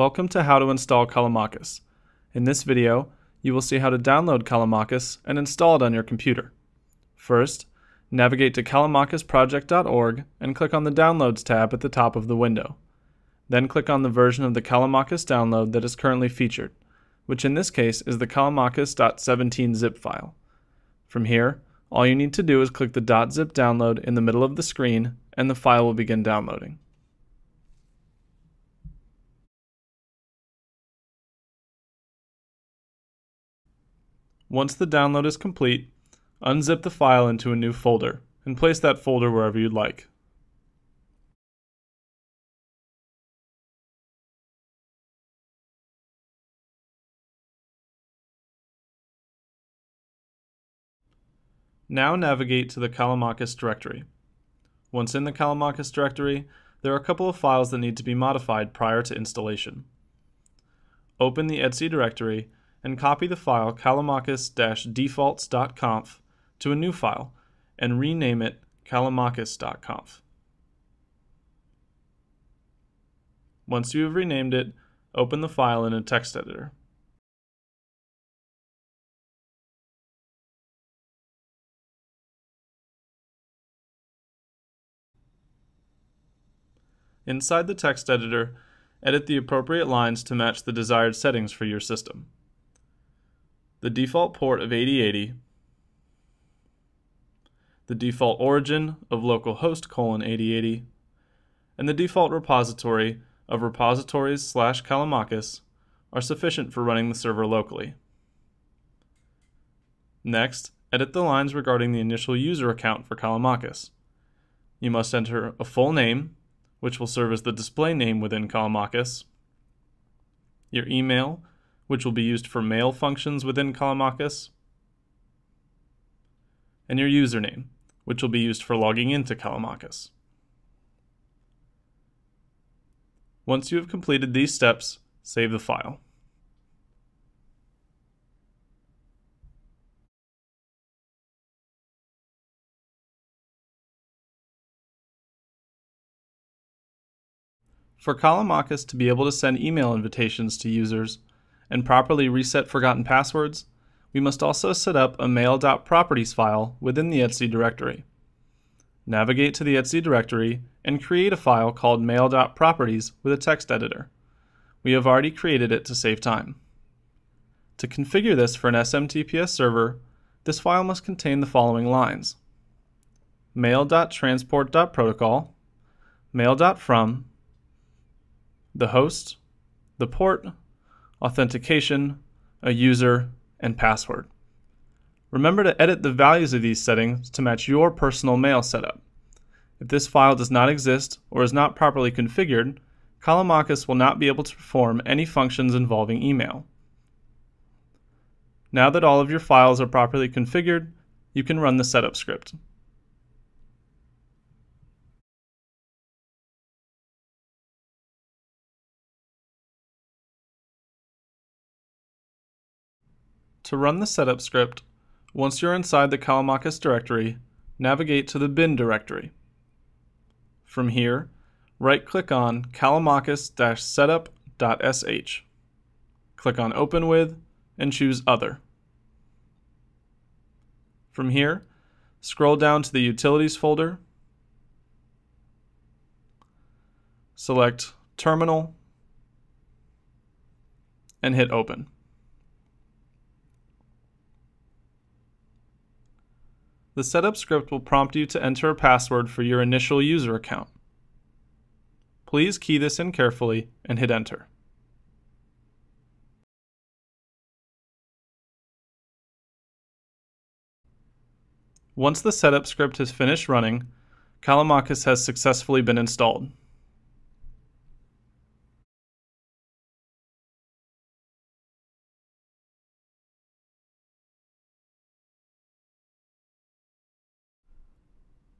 Welcome to How to Install Callimachus. In this video, you will see how to download Callimachus and install it on your computer. First, navigate to callimachusproject.org and click on the Downloads tab at the top of the window. Then click on the version of the Callimachus download that is currently featured, which in this case is the callimachus.17 zip file. From here, all you need to do is click the .zip download in the middle of the screen and the file will begin downloading. Once the download is complete, unzip the file into a new folder and place that folder wherever you'd like. Now navigate to the Callimachus directory. Once in the Callimachus directory, there are a couple of files that need to be modified prior to installation. Open the etc directory and copy the file callimachus-defaults.conf to a new file and rename it callimachus.conf. Once you have renamed it, open the file in a text editor. Inside the text editor, edit the appropriate lines to match the desired settings for your system the default port of 8080, the default origin of localhost colon 8080, and the default repository of repositories slash callimachus are sufficient for running the server locally. Next, edit the lines regarding the initial user account for Callimachus. You must enter a full name, which will serve as the display name within Callimachus, your email, which will be used for mail functions within Callimachus, and your username, which will be used for logging into Callimachus. Once you have completed these steps, save the file. For Callimachus to be able to send email invitations to users, and properly reset forgotten passwords, we must also set up a mail.properties file within the etc directory. Navigate to the etc directory and create a file called mail.properties with a text editor. We have already created it to save time. To configure this for an SMTPS server, this file must contain the following lines. mail.transport.protocol, mail.from, the host, the port, authentication, a user, and password. Remember to edit the values of these settings to match your personal mail setup. If this file does not exist or is not properly configured, Callimachus will not be able to perform any functions involving email. Now that all of your files are properly configured, you can run the setup script. To run the setup script, once you're inside the Callimachus directory, navigate to the bin directory. From here, right-click on callimachus-setup.sh. Click on Open With and choose Other. From here, scroll down to the Utilities folder, select Terminal, and hit Open. The setup script will prompt you to enter a password for your initial user account. Please key this in carefully and hit enter. Once the setup script has finished running, Callimachus has successfully been installed.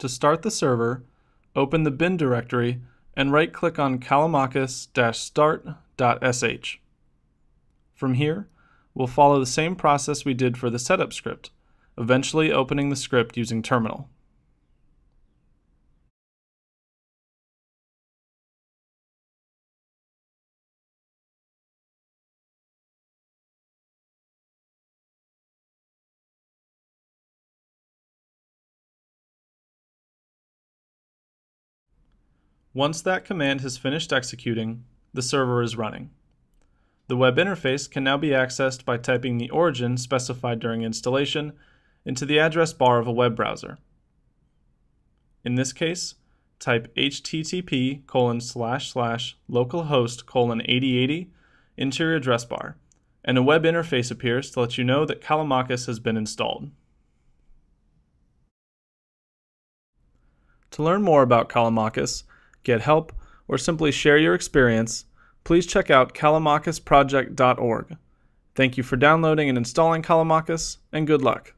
To start the server, open the bin directory and right-click on callimachus-start.sh. From here, we'll follow the same process we did for the setup script, eventually opening the script using terminal. Once that command has finished executing, the server is running. The web interface can now be accessed by typing the origin specified during installation into the address bar of a web browser. In this case, type http colon slash slash localhost colon 8080 into your address bar, and a web interface appears to let you know that Callimachus has been installed. To learn more about Callimachus, get help, or simply share your experience, please check out callimachusproject.org. Thank you for downloading and installing Callimachus, and good luck.